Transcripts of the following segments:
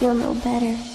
feel no better.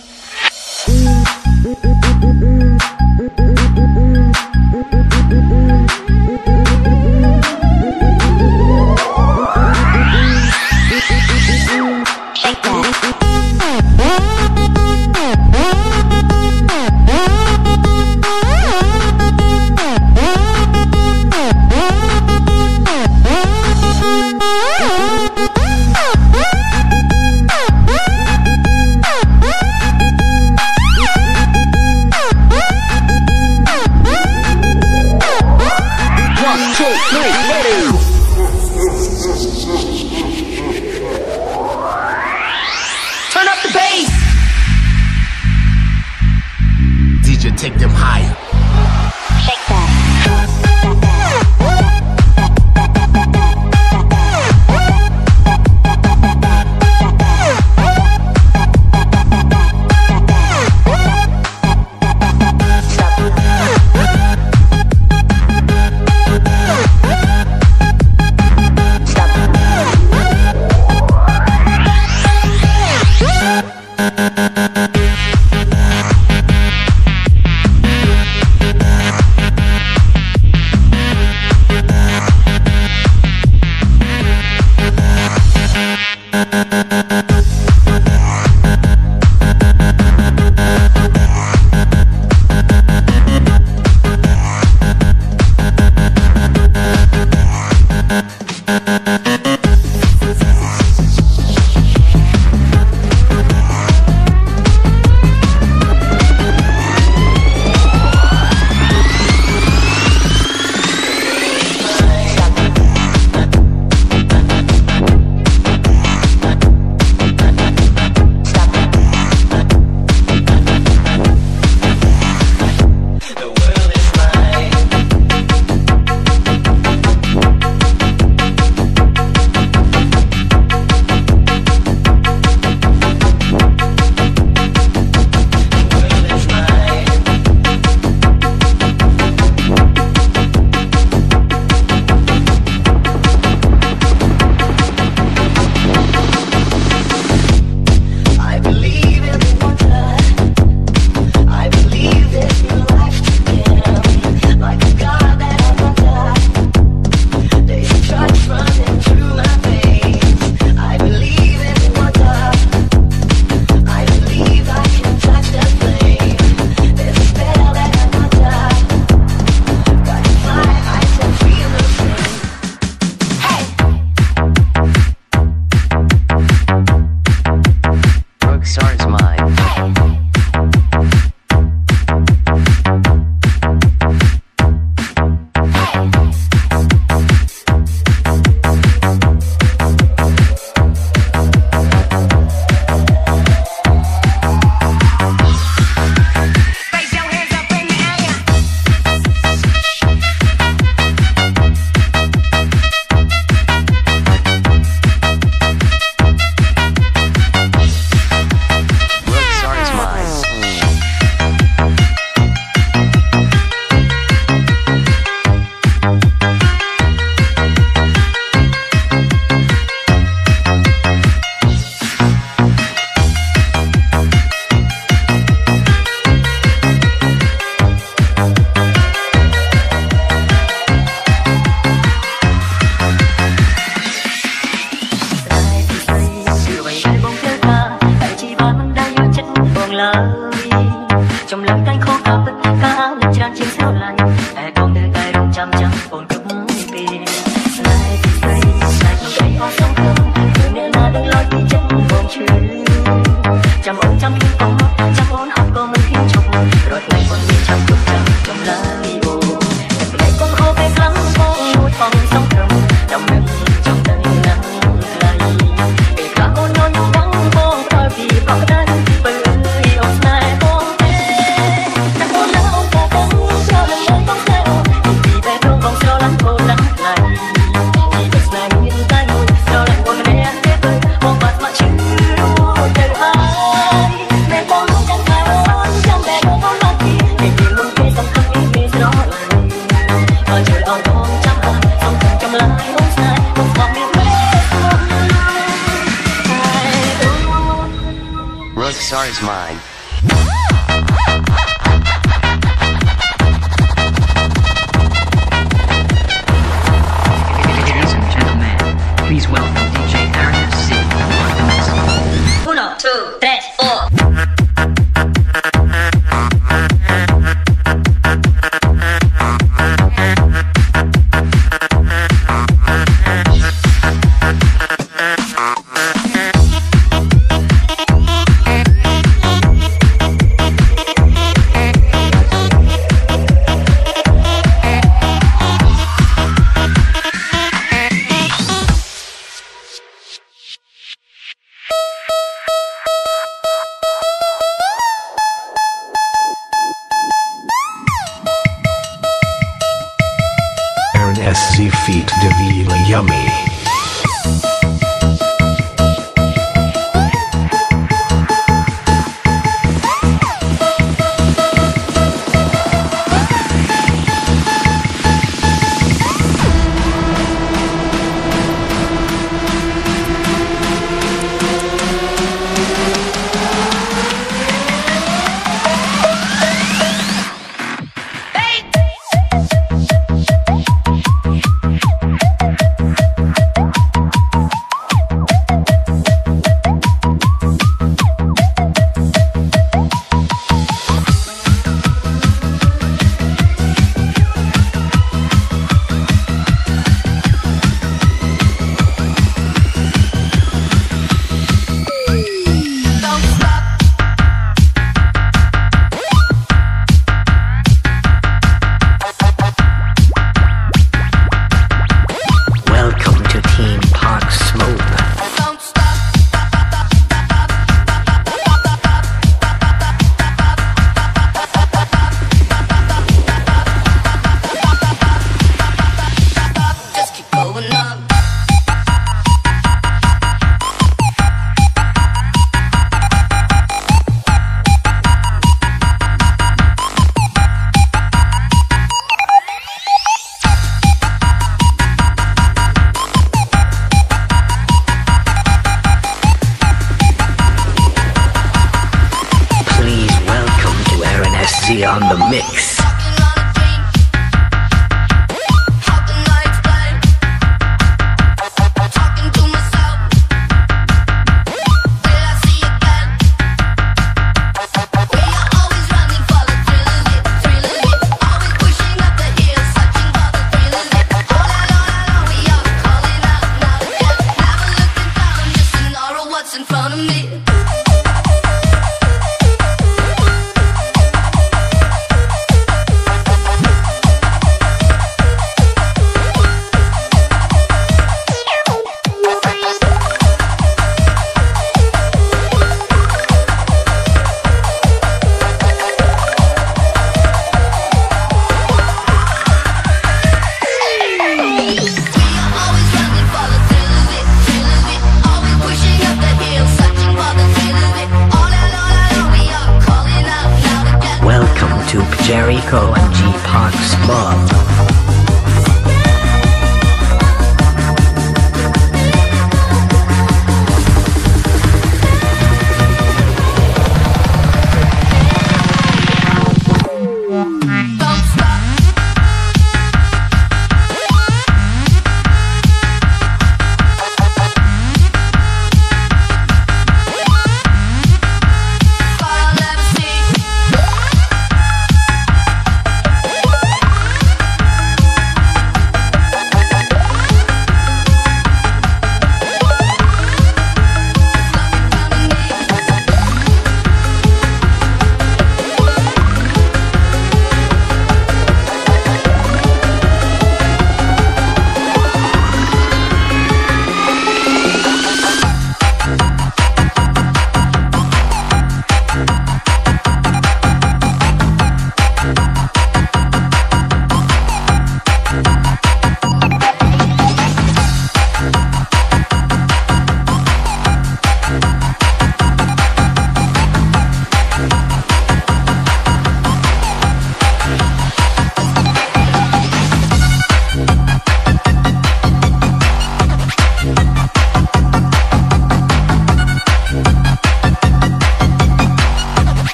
Rook Sars mine.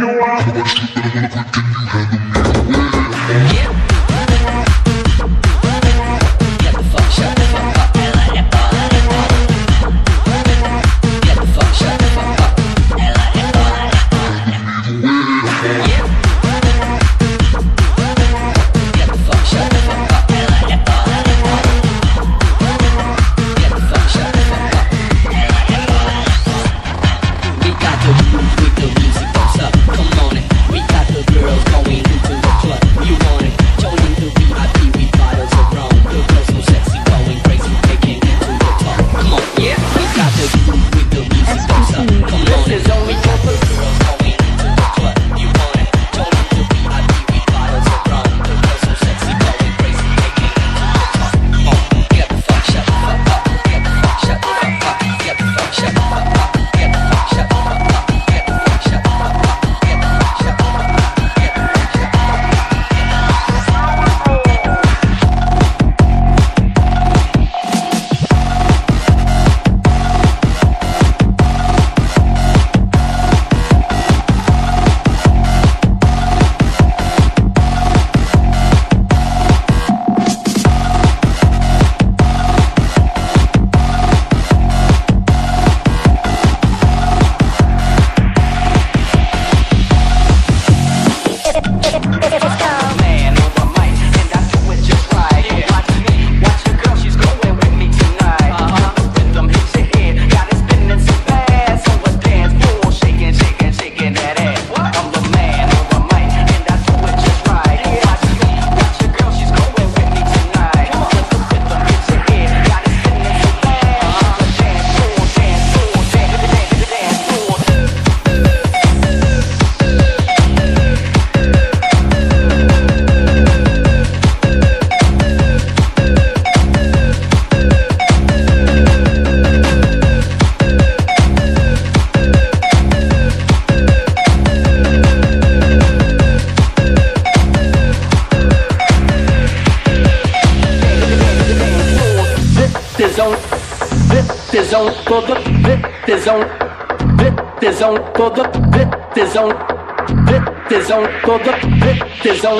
you out. is on.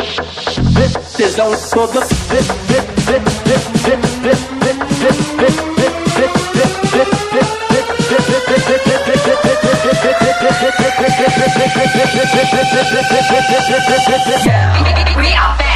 This is on for the this this this this this this this this this this this this this this we are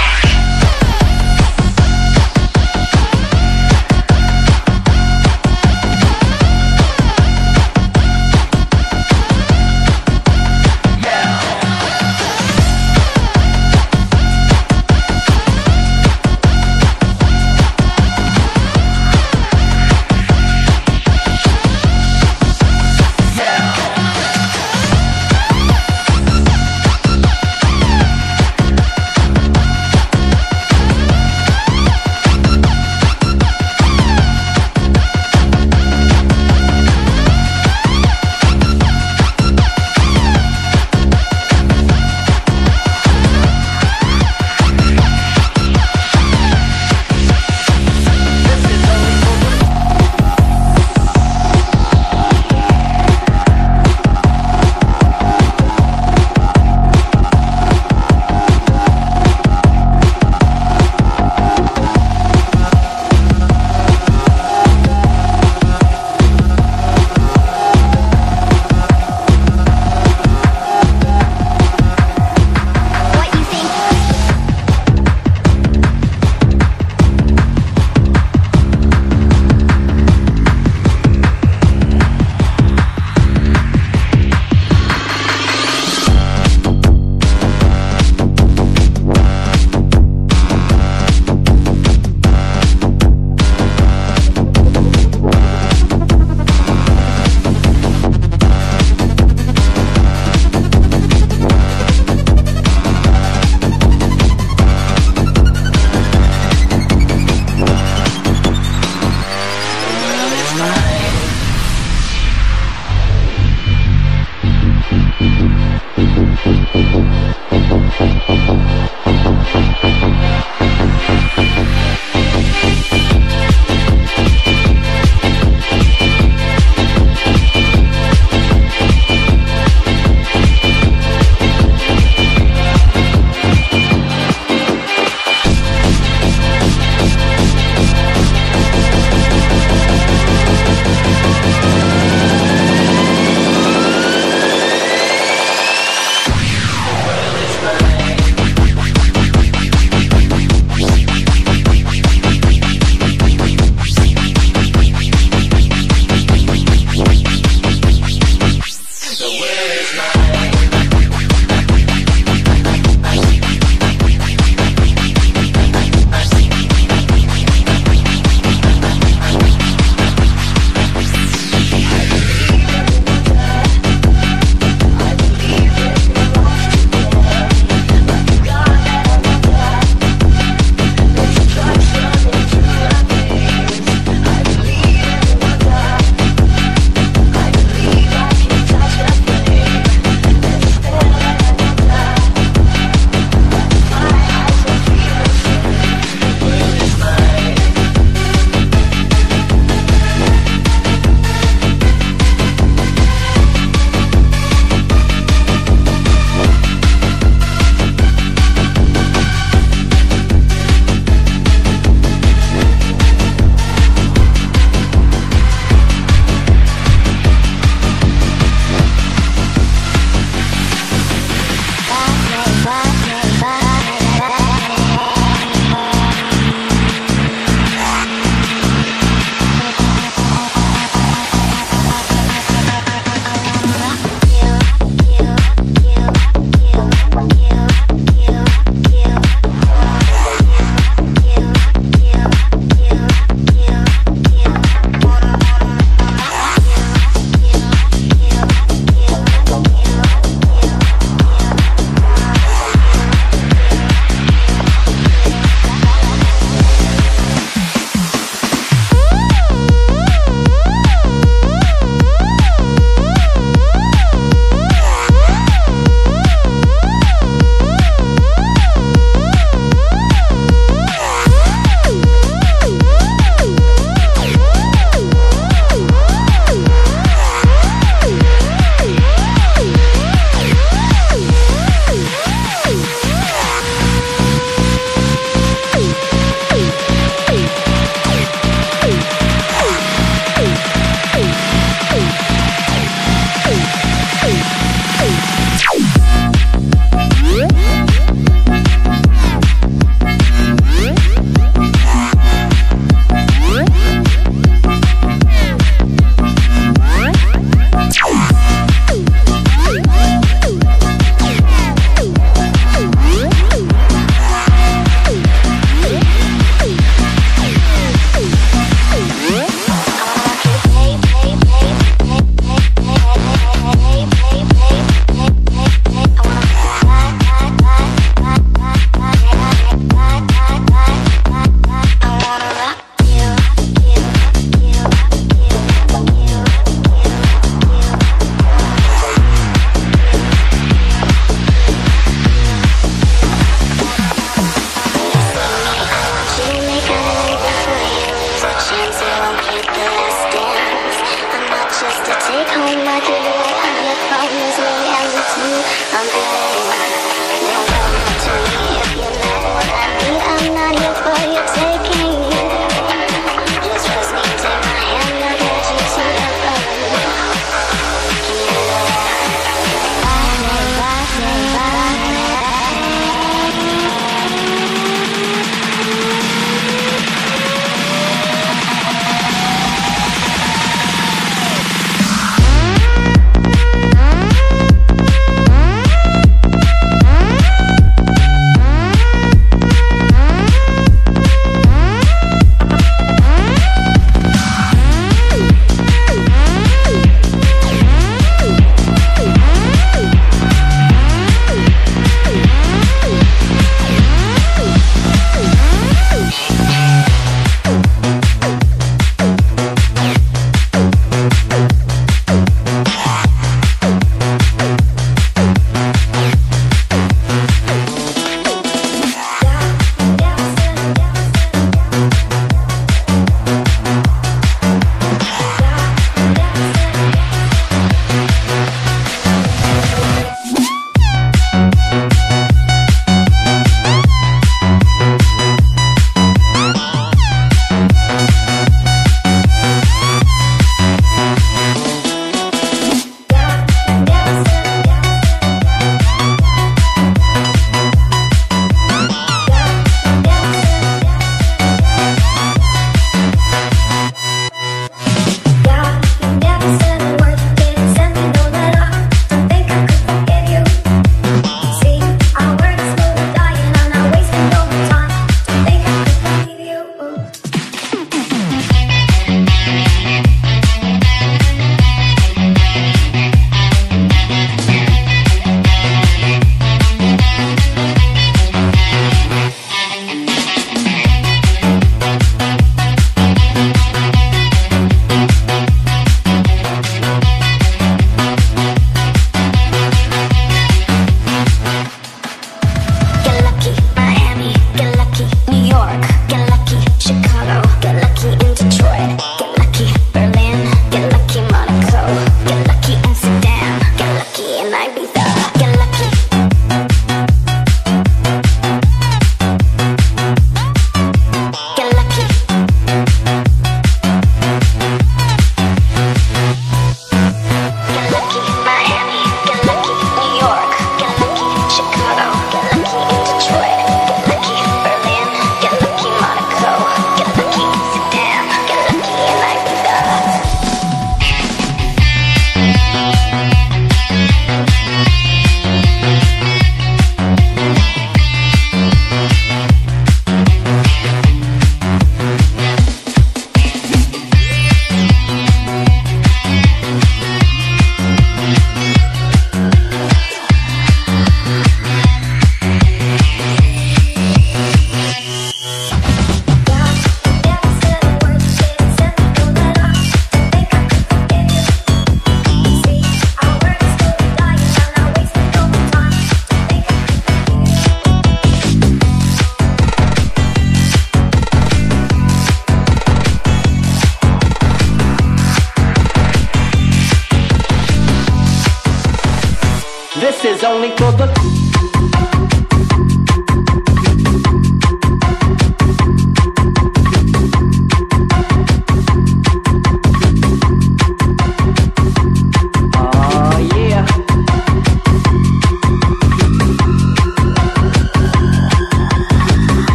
only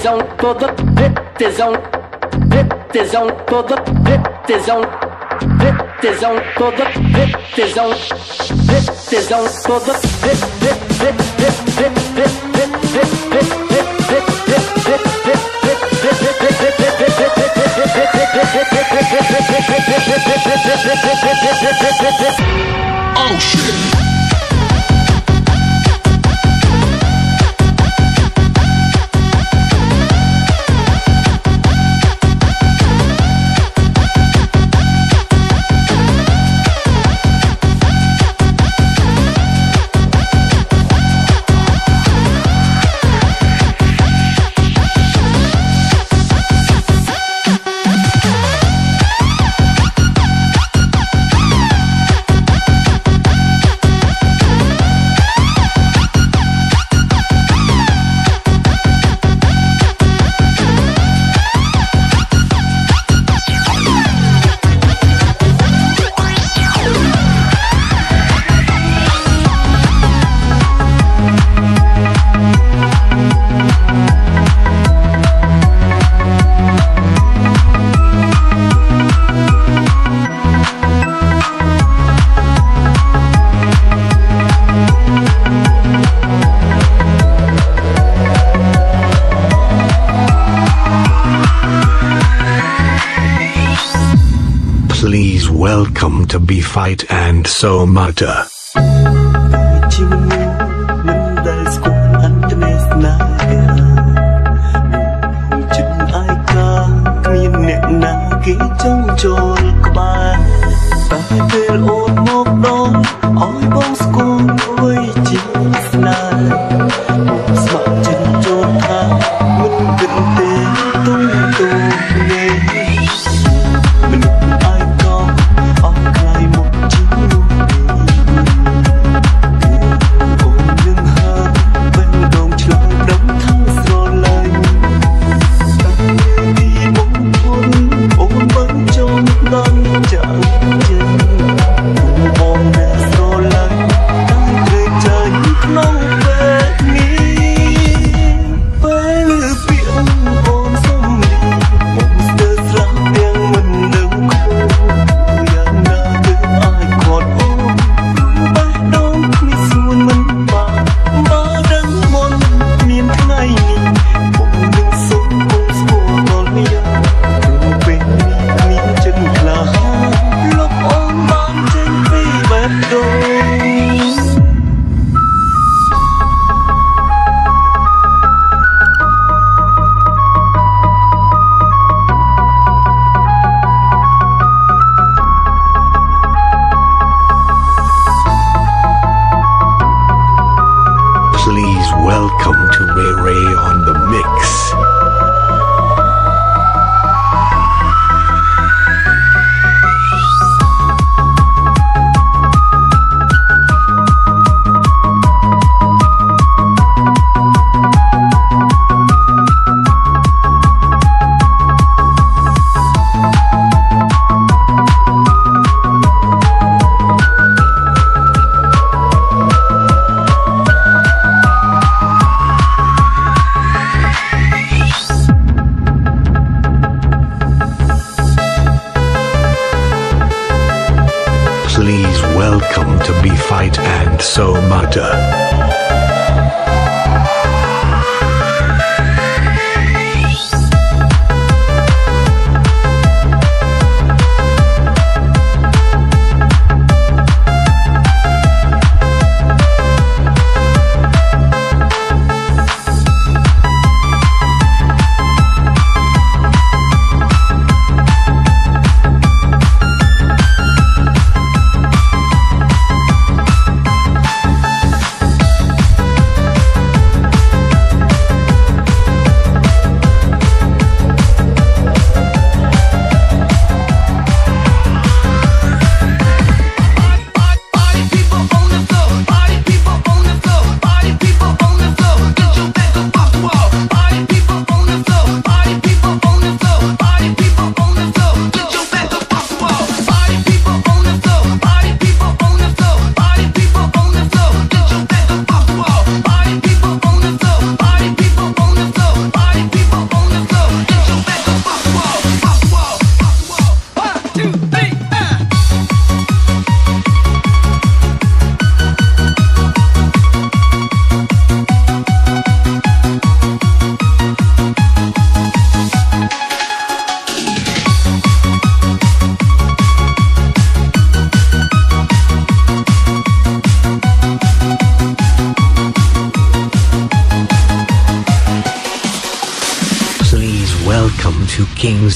tesão, todo tesão, tesão, todo tesão, tesão, todo tesão, tesão, todo Oh shit! fight and so mutter.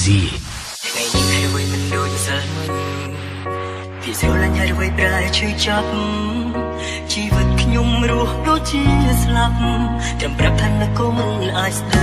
easy ថ្ងៃនេះខ្ញុំវិញមិនដូចសិនពីស្រលាញ់ហើយវិញប្រែឈឺចាប់ជីវិតខ្ញុំរស់ដូចជាស្លាប់ត្រឹមប្រាប់ថានៅគុំមិនអាចស្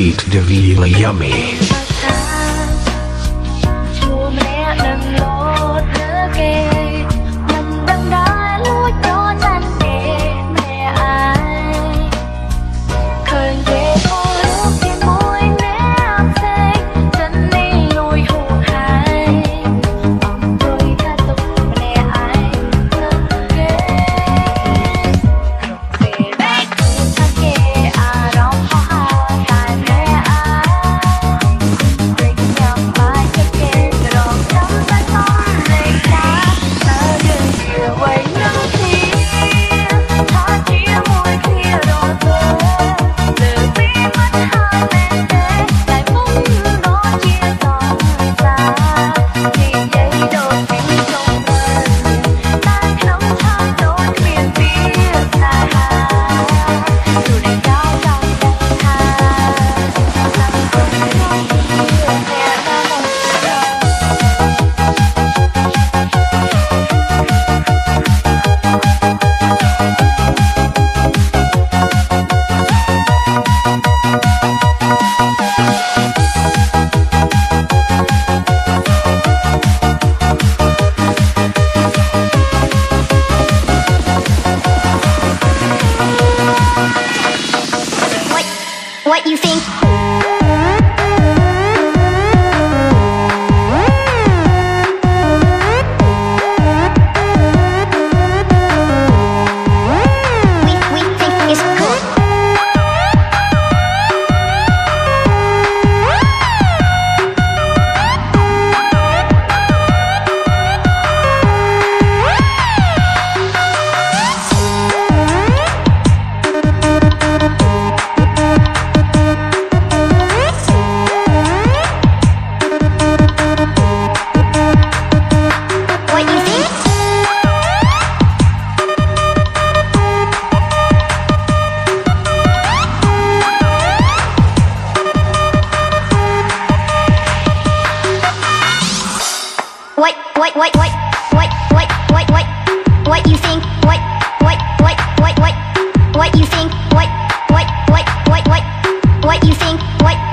feet Devila yummy. You think? What